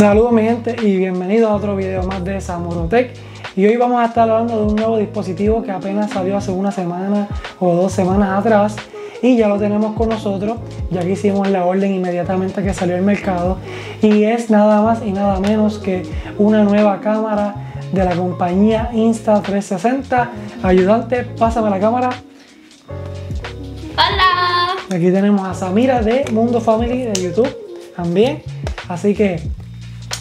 Saludos mi gente y bienvenidos a otro video más de Samurotech y hoy vamos a estar hablando de un nuevo dispositivo que apenas salió hace una semana o dos semanas atrás y ya lo tenemos con nosotros ya que hicimos la orden inmediatamente que salió al mercado y es nada más y nada menos que una nueva cámara de la compañía Insta360 ayudante, pásame la cámara Hola. Aquí tenemos a Samira de Mundo Family de YouTube también. Así que,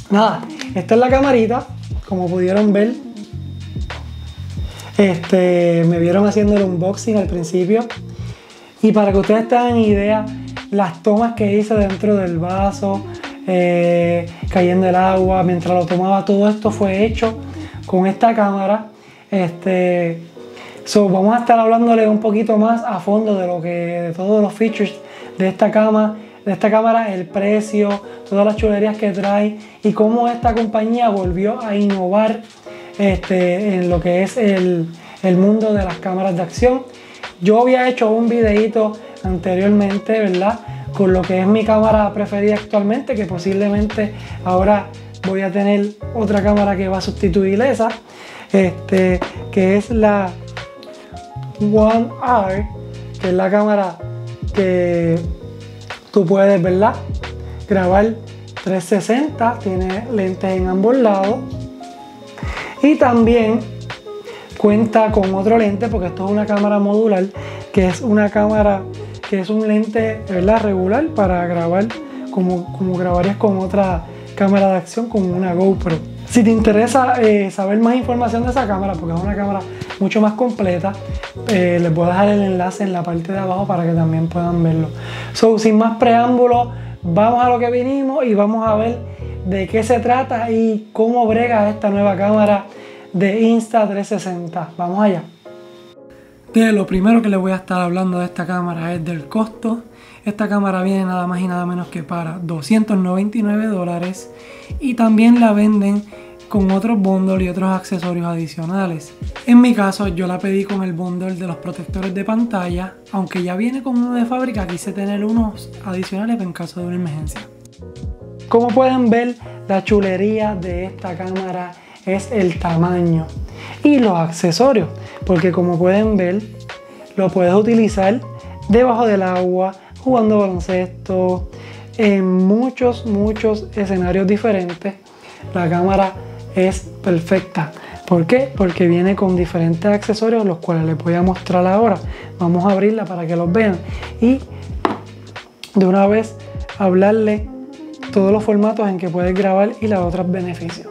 nada, esta es la camarita, como pudieron ver. Este, me vieron haciendo el unboxing al principio. Y para que ustedes tengan idea, las tomas que hice dentro del vaso, eh, cayendo el agua, mientras lo tomaba, todo esto fue hecho con esta cámara. Este, vamos a estar hablándole un poquito más a fondo de lo que, de todos los features de esta cama, esta cámara, el precio, todas las chulerías que trae y cómo esta compañía volvió a innovar este, en lo que es el, el mundo de las cámaras de acción. Yo había hecho un videito anteriormente, ¿verdad? Con lo que es mi cámara preferida actualmente, que posiblemente ahora voy a tener otra cámara que va a sustituir esa, este, que es la One Eye, que es la cámara que tú puedes, ¿verdad? Grabar 360, tiene lentes en ambos lados. Y también cuenta con otro lente, porque esto es una cámara modular, que es una cámara que es un lente, ¿verdad? Regular para grabar como, como grabarías con otra cámara de acción, como una GoPro. Si te interesa eh, saber más información de esa cámara, porque es una cámara mucho más completa, eh, les voy a dejar el enlace en la parte de abajo para que también puedan verlo. So, sin más preámbulos, vamos a lo que vinimos y vamos a ver de qué se trata y cómo brega esta nueva cámara de Insta360. Vamos allá. Lo primero que les voy a estar hablando de esta cámara es del costo. Esta cámara viene nada más y nada menos que para 299 dólares y también la venden con otros bundles y otros accesorios adicionales. En mi caso yo la pedí con el bundle de los protectores de pantalla, aunque ya viene con uno de fábrica, quise tener unos adicionales en caso de una emergencia. Como pueden ver, la chulería de esta cámara es el tamaño y los accesorios, porque como pueden ver, lo puedes utilizar debajo del agua, jugando baloncesto, en muchos, muchos escenarios diferentes. La cámara es perfecta. ¿Por qué? Porque viene con diferentes accesorios, los cuales les voy a mostrar ahora. Vamos a abrirla para que los vean. Y de una vez hablarle todos los formatos en que puedes grabar y los otros beneficios.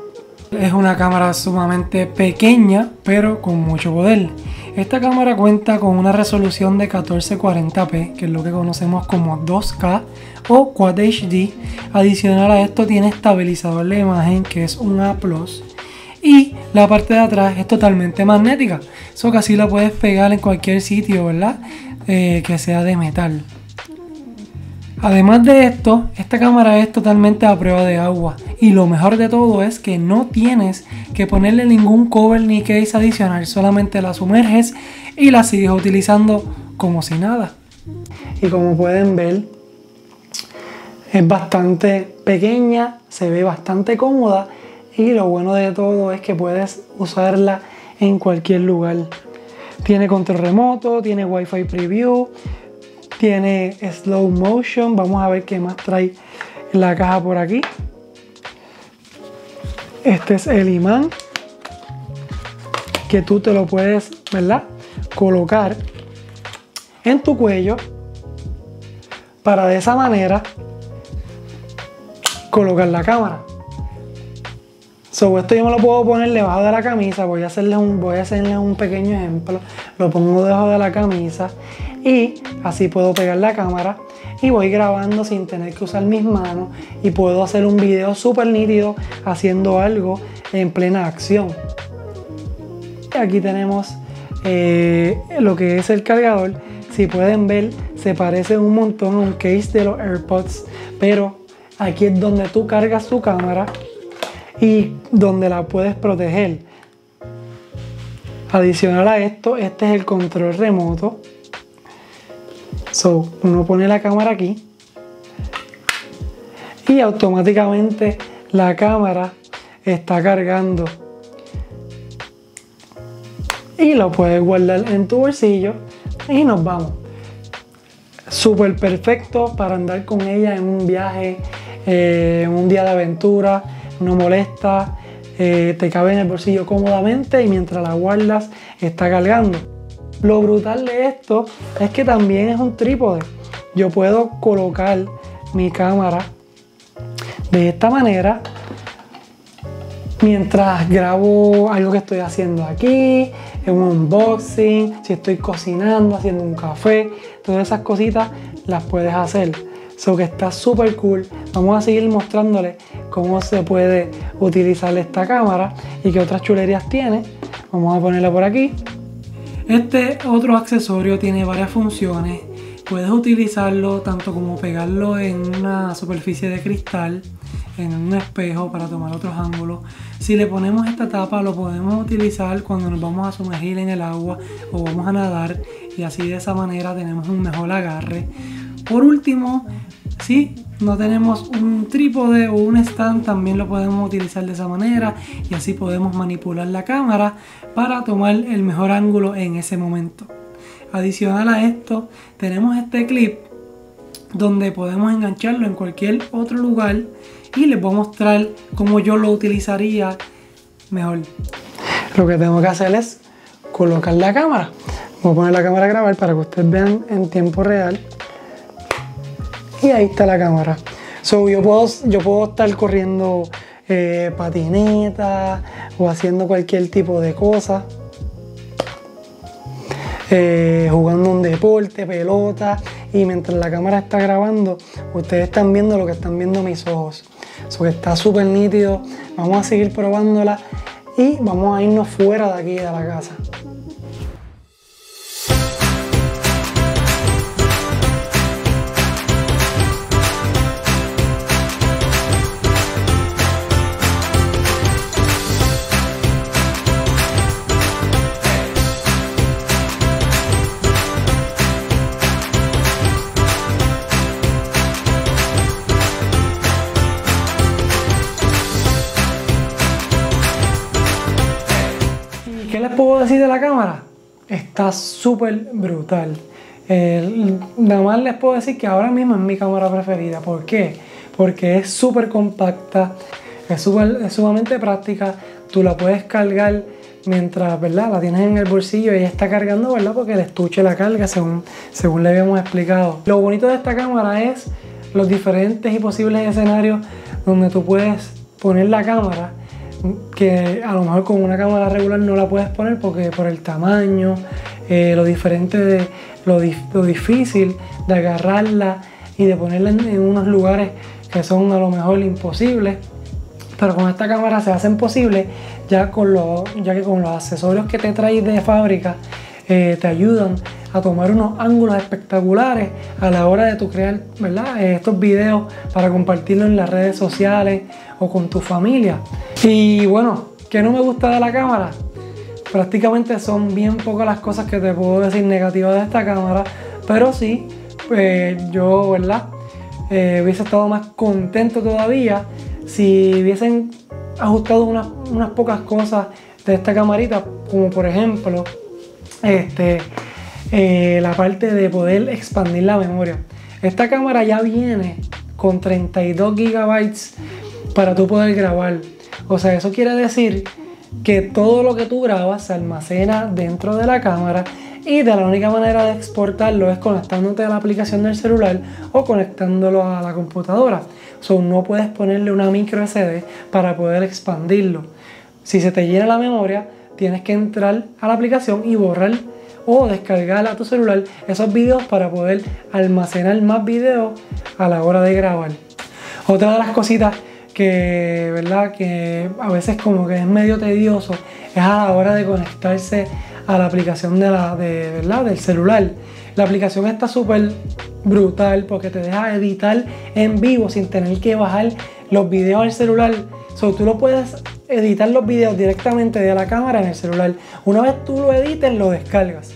Es una cámara sumamente pequeña, pero con mucho poder. Esta cámara cuenta con una resolución de 1440p, que es lo que conocemos como 2K o Quad HD. Adicional a esto tiene estabilizador de imagen, que es un A+. Y la parte de atrás es totalmente magnética. Eso casi la puedes pegar en cualquier sitio, ¿verdad? Eh, que sea de metal. Además de esto, esta cámara es totalmente a prueba de agua y lo mejor de todo es que no tienes que ponerle ningún cover ni case adicional, solamente la sumerges y la sigues utilizando como si nada. Y como pueden ver, es bastante pequeña, se ve bastante cómoda y lo bueno de todo es que puedes usarla en cualquier lugar. Tiene control remoto, tiene Wi-Fi preview, tiene slow motion. Vamos a ver qué más trae la caja por aquí. Este es el imán que tú te lo puedes, ¿verdad? Colocar en tu cuello para de esa manera colocar la cámara. So, esto yo me lo puedo poner debajo de la camisa. Voy a hacerle un, voy a hacerle un pequeño ejemplo. Lo pongo debajo de la camisa y así puedo pegar la cámara y voy grabando sin tener que usar mis manos y puedo hacer un video súper nítido haciendo algo en plena acción. Aquí tenemos eh, lo que es el cargador. Si pueden ver, se parece un montón a un case de los AirPods, pero aquí es donde tú cargas tu cámara y donde la puedes proteger. Adicional a esto, este es el control remoto So, uno pone la cámara aquí y automáticamente la cámara está cargando. Y lo puedes guardar en tu bolsillo y nos vamos. Súper perfecto para andar con ella en un viaje, eh, en un día de aventura, no molesta, eh, te cabe en el bolsillo cómodamente y mientras la guardas está cargando. Lo brutal de esto es que también es un trípode. Yo puedo colocar mi cámara de esta manera mientras grabo algo que estoy haciendo aquí, en un unboxing, si estoy cocinando, haciendo un café, todas esas cositas las puedes hacer. Eso que está súper cool. Vamos a seguir mostrándole cómo se puede utilizar esta cámara y qué otras chulerías tiene. Vamos a ponerla por aquí. Este otro accesorio tiene varias funciones. Puedes utilizarlo tanto como pegarlo en una superficie de cristal, en un espejo para tomar otros ángulos. Si le ponemos esta tapa lo podemos utilizar cuando nos vamos a sumergir en el agua o vamos a nadar y así de esa manera tenemos un mejor agarre. Por último, si no tenemos un trípode o un stand, también lo podemos utilizar de esa manera y así podemos manipular la cámara para tomar el mejor ángulo en ese momento. Adicional a esto, tenemos este clip donde podemos engancharlo en cualquier otro lugar y les voy a mostrar cómo yo lo utilizaría mejor. Lo que tengo que hacer es colocar la cámara. Voy a poner la cámara a grabar para que ustedes vean en tiempo real. Y ahí está la cámara. So, yo, puedo, yo puedo estar corriendo eh, patineta o haciendo cualquier tipo de cosa. Eh, jugando un deporte, pelota, y mientras la cámara está grabando, ustedes están viendo lo que están viendo mis ojos. Eso que está súper nítido. Vamos a seguir probándola y vamos a irnos fuera de aquí de la casa. Puedo decir de la cámara? Está súper brutal. nada más les puedo decir que ahora mismo es mi cámara preferida. ¿Por qué? Porque es súper compacta, es, es sumamente práctica. Tú la puedes cargar mientras ¿verdad? la tienes en el bolsillo y está cargando, ¿verdad? Porque el estuche la carga según, según le habíamos explicado. Lo bonito de esta cámara es los diferentes y posibles escenarios donde tú puedes poner la cámara que a lo mejor con una cámara regular no la puedes poner porque por el tamaño, eh, lo diferente de lo, difícil de agarrarla y de ponerla en, unos lugares que son a lo mejor imposibles. Pero con esta cámara se hacen posibles ya, con ya que con los accesorios que te traes de fábrica eh, te ayudan a tomar unos ángulos espectaculares a la hora de tu crear ¿verdad? Eh, estos videos para compartirlo en las redes sociales o con tu familia. Y bueno, ¿qué no me gusta de la cámara? Prácticamente son bien pocas las cosas que te puedo decir negativas de esta cámara, pero sí, pues yo, ¿verdad? Eh, hubiese estado más contento todavía si hubiesen ajustado unas, unas pocas cosas de esta camarita, como por ejemplo, este, eh, la parte de poder expandir la memoria. Esta cámara ya viene con 32 gigabytes para tú poder grabar. O sea, eso quiere decir que todo lo que tú grabas se almacena dentro de la cámara y de la única manera de exportarlo es conectándote a la aplicación del celular o conectándolo a la computadora. So, no puedes ponerle una micro SD para poder expandirlo. Si se te llena la memoria, tienes que entrar a la aplicación y borrar o descargar a tu celular esos videos para poder almacenar más videos a la hora de grabar. Otra de las cositas que, ¿verdad? que a veces como que es medio tedioso es a la hora de conectarse a la aplicación de la, de, ¿verdad? del celular. La aplicación está súper brutal porque te deja editar en vivo sin tener que bajar los videos al celular. So, tú lo puedes editar los videos directamente de la cámara en el celular. Una vez tú lo edites, lo descargas.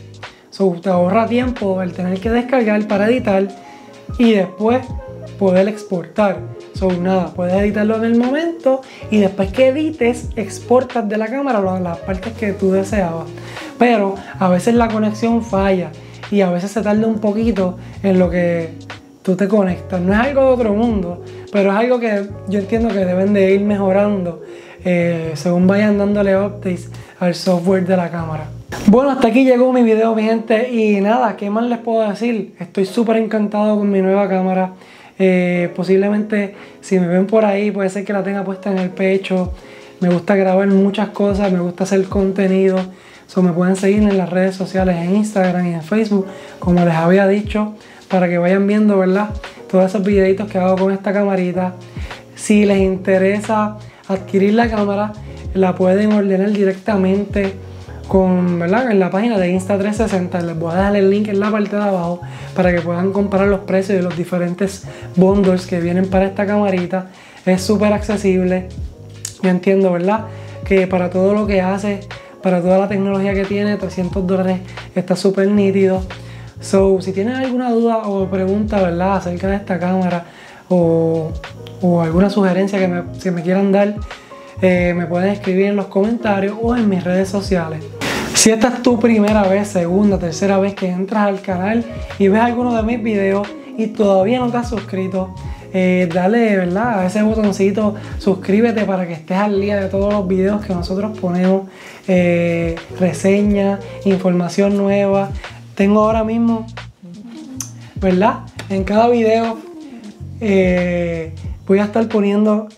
So, te ahorra tiempo el tener que descargar para editar y después poder exportar. So, nada, puedes editarlo en el momento y después que edites, exportas de la cámara las partes que tú deseabas. Pero a veces la conexión falla y a veces se tarda un poquito en lo que tú te conectas. No es algo de otro mundo, pero es algo que yo entiendo que deben de ir mejorando eh, según vayan dándole updates al software de la cámara. Bueno, hasta aquí llegó mi video, mi gente. Y nada, ¿qué más les puedo decir? Estoy súper encantado con mi nueva cámara. Eh, posiblemente, si me ven por ahí, puede ser que la tenga puesta en el pecho. Me gusta grabar muchas cosas, me gusta hacer contenido. So, me pueden seguir en las redes sociales, en Instagram y en Facebook, como les había dicho, para que vayan viendo, ¿verdad? Todos esos videitos que hago con esta camarita. Si les interesa adquirir la cámara, la pueden ordenar directamente con, ¿verdad? en la página de Insta360. Les voy a dejar el link en la parte de abajo para que puedan comparar los precios de los diferentes bundles que vienen para esta camarita. Es súper accesible. Yo entiendo, ¿verdad? Que para todo lo que hace, para toda la tecnología que tiene, 300 dólares está súper nítido. So, si tienen alguna duda o pregunta, ¿verdad? Acerca de esta cámara o, alguna sugerencia que me, que me quieran dar, eh, me pueden escribir en los comentarios o en mis redes sociales. Si esta es tu primera vez, segunda, tercera vez que entras al canal y ves alguno de mis videos y todavía no te has suscrito, eh, dale ¿verdad? a ese botoncito, suscríbete para que estés al día de todos los videos que nosotros ponemos, eh, reseñas, información nueva. Tengo ahora mismo, ¿verdad? En cada video voy a estar poniendo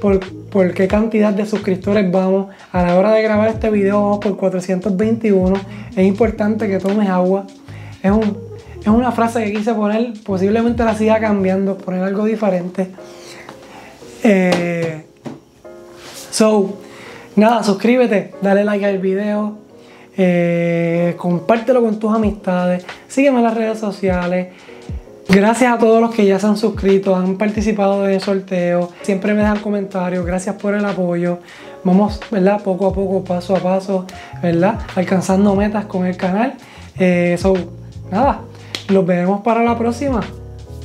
por, qué cantidad de suscriptores vamos. A la hora de grabar este video por 421. Es importante que tomes agua. Es, una frase que quise poner, posiblemente la siga cambiando, poner algo diferente. Eh, so, nada, suscríbete, dale like al video, eh, compártelo con tus amistades, sígueme en las redes sociales. Gracias a todos los que ya se han suscrito, han participado en el sorteo, siempre me dejan comentarios, gracias por el apoyo. Vamos, ¿verdad? Poco a poco, paso a paso, ¿verdad? Alcanzando metas con el canal. Eh, nada, los veremos para la próxima.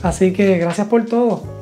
Así que gracias por todo.